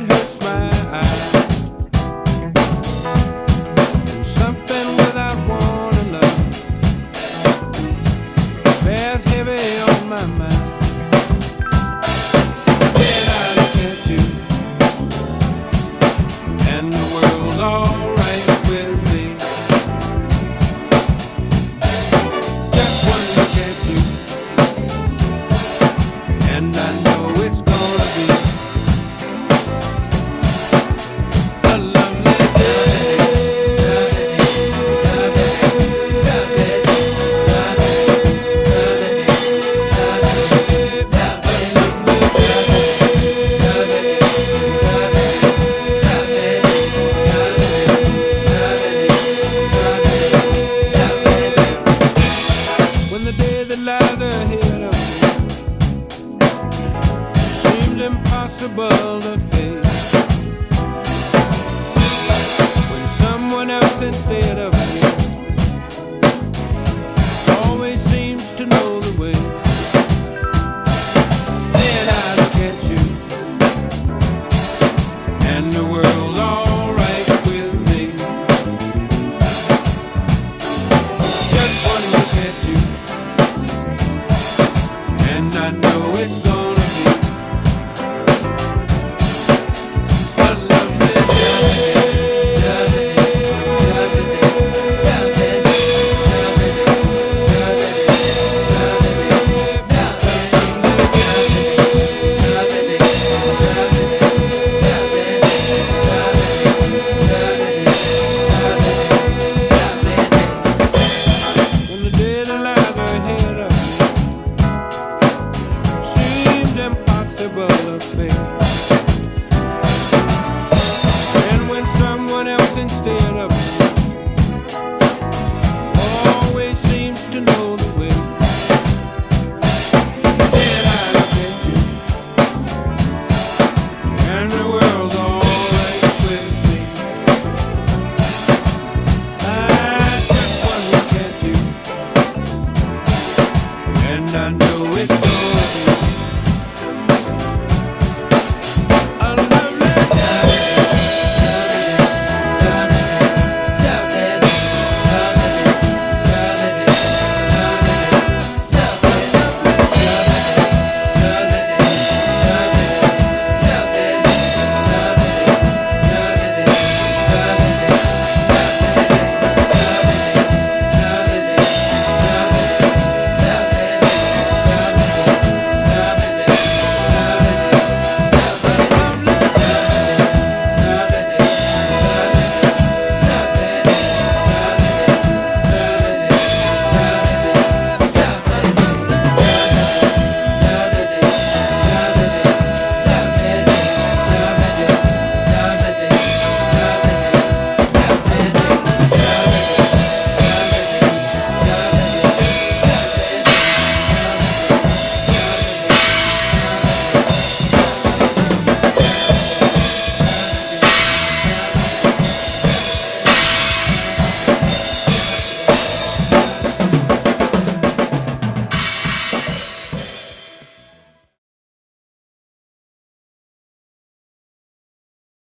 hurts impossible to face. When someone else instead of me and I know it's all.